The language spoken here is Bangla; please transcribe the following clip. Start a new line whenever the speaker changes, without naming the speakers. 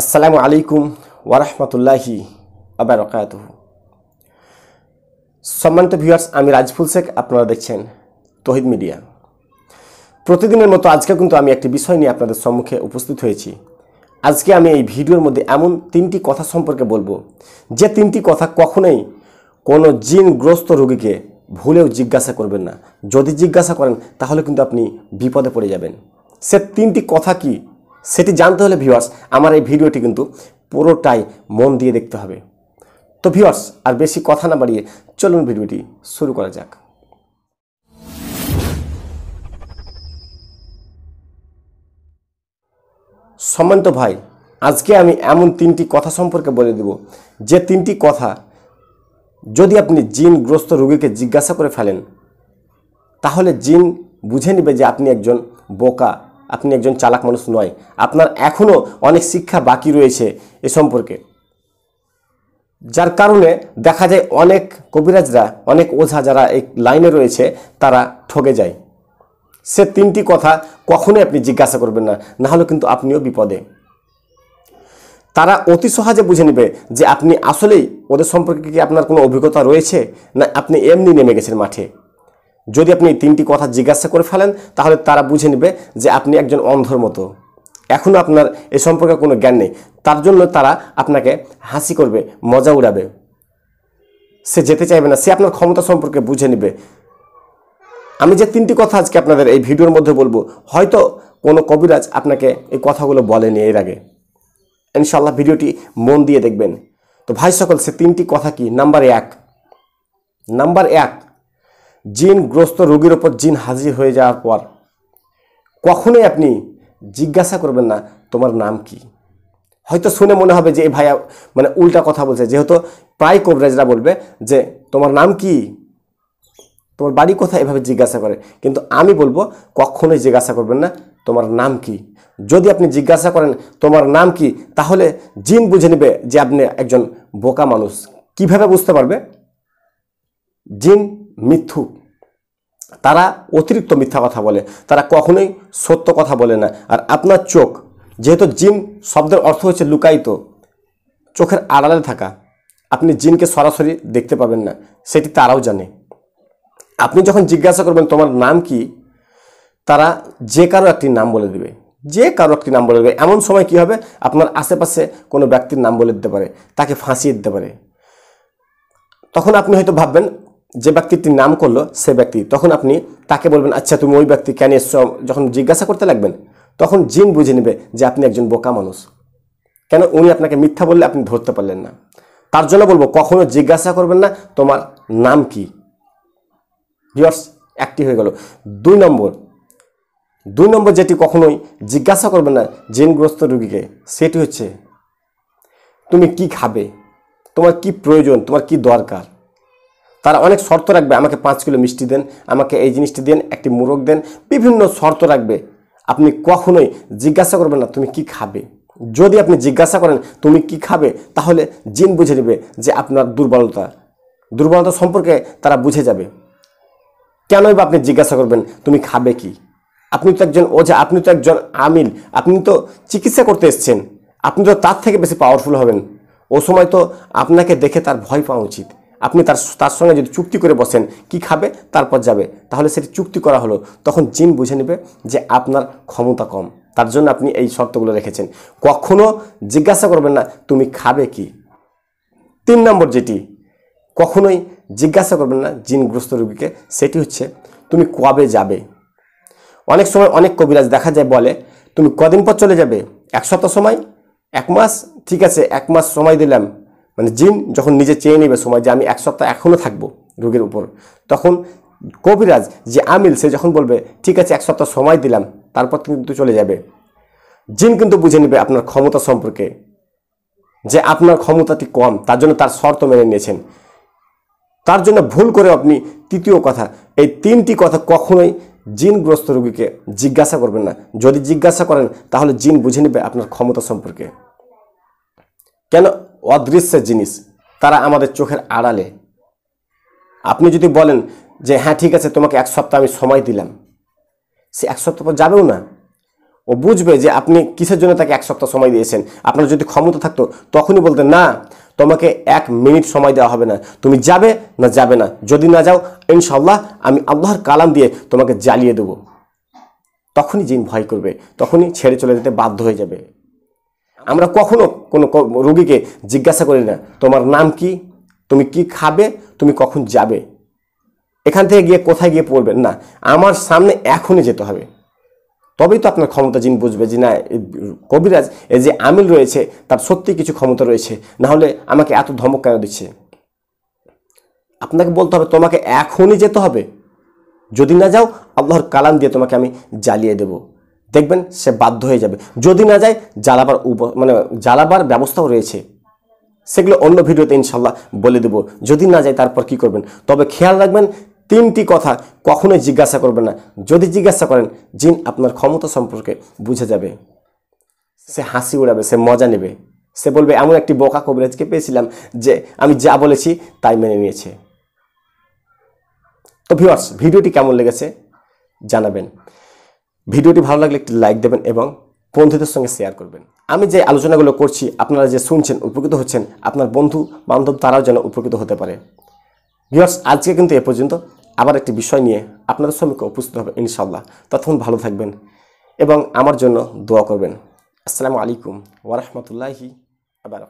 আসসালামু আলাইকুম ওয়ারহমতুল্লাহি আবরকাত সম্মানিত ভিউয়ার্স আমি রাজফুল শেখ, আপনারা দেখছেন তহিদ মিডিয়া। প্রতিদিনের মতো আজকে কিন্তু আমি একটি বিষয় নিয়ে আপনাদের সম্মুখে উপস্থিত হয়েছি। আজকে আমি এই ভিডিওর মধ্যে এমন তিনটি কথা সম্পর্কে বলব, যে তিনটি কথা কখনোই কোনো জিনগ্রস্ত রোগীকে ভুলেও জিজ্ঞাসা করবেন না। যদি জিজ্ঞাসা করেন, তাহলে কিন্তু আপনি বিপদে পড়ে যাবেন। সে তিনটি কথা কি সেটি জানতে হলে ভিউয়ার্স আমার এই ভিডিওটি কিন্তু পুরোটাই মন দিয়ে দেখতে হবে। তো ভিউয়ার্স আর বেশি কথা না বাড়িয়ে চলুন ভিডিওটি শুরু করা যাক। সম্মানিত ভাই, আজকে আমি এমন তিনটি কথা সম্পর্কে বলে দেব। যে তিনটি কথা যদি আপনি জিনগ্রস্ত রোগীকে জিজ্ঞাসা করে ফেলেন, তাহলে জিন বুঝে নেবে যে আপনি একজন বোকা। আপনি একজন চালাক মানুষ নয়। আপনার এখনও অনেক শিক্ষা বাকি রয়েছে এ সম্পর্কে। যার কারণে দেখা যায় অনেক কবিরাজরা, অনেক ওঝা যারা এই লাইনে রয়েছে, তারা ঠকে যায়। সে তিনটি কথা কখনোই আপনি জিজ্ঞাসা করবেন না না হলে কিন্তু আপনিও বিপদে। তারা অতি সহজে বুঝে নেবে যে আপনি আসলেই ওদের সম্পর্কে কি আপনার কোনো অভিজ্ঞতা রয়েছে, না আপনি এমনি নেমে গেছেন মাঠে। যদি আপনি তিনটি কথা জিজ্ঞাসা করে ফেলেন, তাহলে তারা বুঝে নেবে যে আপনি একজন অন্ধর মতো। এখনও আপনার এ সম্পর্কে কোনো জ্ঞান নেই। তার জন্য তারা আপনাকে হাসি করবে, মজা উড়াবে। সে যেতে চাইবে না, সে আপনার ক্ষমতা সম্পর্কে বুঝে নেবে। আমি যে তিনটি কথা আজকে আপনাদের এই ভিডিওর মধ্যে বলব, হয়তো কোনো কবিরাজ আপনাকে এই কথাগুলো বলেনি এর আগে। ইনশাল্লাহ ভিডিওটি মন দিয়ে দেখবেন। তো ভাই সকল, সে তিনটি কথা কি? নাম্বার এক। নাম্বার এক জিনগ্রস্ত রোগীর ওপর জিন হাজির হয়ে যাওয়ার পর কখনোই আপনি জিজ্ঞাসা করবেন না, তোমার নাম কি? হয়তো শুনে মনে হবে যে এই ভাইয়া মানে উল্টা কথা বলছে। যেহেতু প্রায় কবরেজরা বলবে যে, তোমার নাম কি? তোমার বাড়ি কোথায়? এভাবে জিজ্ঞাসা করে। কিন্তু আমি বলব, কখনোই জিজ্ঞাসা করবেন না, তোমার নাম কি? যদি আপনি জিজ্ঞাসা করেন, তোমার নাম কি? তাহলে জিন বুঝে নেবে যে, আপনি একজন বোকা মানুষ। কীভাবে বুঝতে পারবে? জিন মিথ্যু তারা অতিরিক্ত মিথ্যা কথা বলে, তারা কখনোই সত্য কথা বলে না। আর আপনার চোখ, যেহেতু জিন শব্দের অর্থ হচ্ছে লুকায়িত, চোখের আড়ালে থাকা, আপনি জিনকে সরাসরি দেখতে পাবেন না, সেটি তারাও জানে। আপনি যখন জিজ্ঞাসা করবেন, তোমার নাম কি? তারা যে কারও একটি নাম বলে দেবে। যে কারও একটি নাম বলে দেবে। এমন সময় কি হবে? আপনার আশেপাশে কোনো ব্যক্তির নাম বলে দিতে পারে, তাকে ফাঁসিয়ে দিতে পারে। তখন আপনি হয়তো ভাববেন যে ব্যক্তিটির নাম করল সে ব্যক্তি, তখন আপনি তাকে বলবেন আচ্ছা তুমি ওই ব্যক্তি কেন এসছো? যখন জিজ্ঞাসা করতে লাগবেন, তখন জিন বুঝে নেবে যে আপনি একজন বোকা মানুষ। কেন উনি আপনাকে মিথ্যা বললে আপনি ধরতে পারলেন না? তার জন্য বলব, কখনো জিজ্ঞাসা করবেন না, তোমার নাম কি? ভিওর্স একটি হয়ে গেল। দুই নম্বর। দুই নম্বর যেটি কখনোই জিজ্ঞাসা করবেন না জিনগ্রস্ত রুগীকে, সেটি হচ্ছে, তুমি কি খাবে? তোমার কি প্রয়োজন? তোমার কি দরকার? তারা অনেক শর্ত রাখবে, আমাকে পাঁচ কিলো মিষ্টি দেন, আমাকে এই জিনিসটি দেন, একটি মোরগ দেন, বিভিন্ন শর্ত রাখবে। আপনি কখনোই জিজ্ঞাসা করবেন না তুমি কি খাবে। যদি আপনি জিজ্ঞাসা করেন তুমি কি খাবে, তাহলে জিন বুঝে নেবে যে আপনার দুর্বলতা। দুর্বলতা সম্পর্কে তারা বুঝে যাবে। কেনই বা আপনি জিজ্ঞাসা করবেন তুমি খাবে কি? আপনি তো একজন ওঝা, আপনি তো একজন আমিল, আপনি তো চিকিৎসা করতে এসছেন, আপনি তো তার থেকে বেশি পাওয়ারফুল হবেন। ও সময় তো আপনাকে দেখে তার ভয় পাওয়া উচিত। আপনি তার তার সঙ্গে যদি চুক্তি করে বসেন, কি খাবে? তারপর যাবে। তাহলে সেটি চুক্তি করা হলো। তখন জিন বুঝে নেবে যে আপনার ক্ষমতা কম। তার জন্য আপনি এই শর্তগুলো রেখেছেন। কখনো জিজ্ঞাসা করবেন না, তুমি খাবে কি? তিন নম্বর যেটি, কখনোই জিজ্ঞাসা করবেন না জিনগ্রস্ত রোগীকে। সেটি হচ্ছে, তুমি কবে যাবে? অনেক সময় অনেক কবিরাজ দেখা যায় বলে, তুমি কদিন পর চলে যাবে? এক সপ্তাহ সময়? এক মাস? ঠিক আছে, এক মাস সময় দিলাম। মানে জিন যখন নিজে চেয়ে নেবে সময় যে আমি এক সপ্তাহ এখনও থাকব রোগীর উপর, তখন কবিরাজ যে আমিল, সে যখন বলবে, ঠিক আছে, এক সপ্তাহ সময় দিলাম, তারপর কিন্তু চলে যাবে। জিন কিন্তু বুঝে নেবে আপনার ক্ষমতা সম্পর্কে যে আপনার ক্ষমতাটি কম, তার জন্য তার শর্ত মেনে নিয়েছেন। তার জন্য ভুল করে আপনি তৃতীয় কথা, এই তিনটি কথা কখনোই জিনগ্রস্ত রোগীকে জিজ্ঞাসা করবেন না। যদি জিজ্ঞাসা করেন, তাহলে জিন বুঝে নেবে আপনার ক্ষমতা সম্পর্কে। কেন অদৃশ্যের জিনিস, তারা আমাদের চোখের আড়ালে। আপনি যদি বলেন যে হ্যাঁ ঠিক আছে, তোমাকে এক সপ্তাহ আমি সময় দিলাম। সে এক সপ্তাহ পর যাবেও না। ও বুঝবে যে, আপনি কিসের জন্য তাকে এক সপ্তাহ সময় দিয়েছেন? আপনার যদি ক্ষমতা থাকতো, তখনই বলতেন, না, তোমাকে এক মিনিট সময় দেওয়া হবে না। তুমি যাবে না যাবে না। যদি না যাও ইনশাল্লাহ আমি আল্লাহর কালাম দিয়ে তোমাকে জ্বালিয়ে দেবো। তখনই জিন ভয় করবে, তখনই ছেড়ে চলে যেতে বাধ্য হয়ে যাবে। আমরা কখনো কোনো রোগীকে জিজ্ঞাসা করি না, তোমার নাম কি? তুমি কি খাবে? তুমি কখন যাবে? এখান থেকে গিয়ে কোথায় গিয়ে পড়বেন? না, আমার সামনে এখনই যেতে হবে। তবেই তো আপনার ক্ষমতা জিন বুঝবে যে না কবিরাজ এই যে আমিল রয়েছে, তার সত্যি কিছু ক্ষমতা রয়েছে। না হলে আমাকে এত ধমক কেন দিচ্ছে? আপনাকে বলতে হবে, তোমাকে এখনই যেতে হবে। যদি না যাও, আল্লাহর কালাম দিয়ে তোমাকে আমি জ্বালিয়ে দেব। দেখবেন সে বাধ্য হয়ে যাবে। যদি না যায়, জ্বালাবার উপ মানে জ্বালাবার ব্যবস্থাও রয়েছে। সেগুলো অন্য ভিডিওতে ইনশাল্লাহ বলে দেব। যদি না যায়, তারপর কি করবেন? তবে খেয়াল রাখবেন, তিনটি কথা কখনোই জিজ্ঞাসা করবেন না। যদি জিজ্ঞাসা করেন, জিন আপনার ক্ষমতা সম্পর্কে বুঝে যাবে। সে হাসি উড়াবে, সে মজা নেবে। সে বলবে, এমন একটি বোকা কবিরাজকে পেয়েছিলাম যে আমি যা বলেছি তাই মেনে নিয়েছে। তো ভিওয়ার্স ভিডিওটি কেমন লেগেছে জানাবেন। ভিডিওটি ভালো লাগলে একটি লাইক দেবেন এবং বন্ধুদের সঙ্গে শেয়ার করবেন। আমি যে আলোচনাগুলো করছি, আপনারা যে শুনছেন, উপকৃত হচ্ছেন, আপনার বন্ধু, বান্ধব তারাও যেন উপকৃত হতে পারে। ভিউয়ার্স আজকে কিন্তু এ পর্যন্ত। আবার একটি বিষয় নিয়ে আপনাদের সম্মুখে উপস্থিত হবে ইনশাল্লাহ ততক্ষণ ভালো থাকবেন এবং আমার জন্য দোয়া করবেন। আসসালামু আলাইকুম ওরহমতুল্লাহি আবার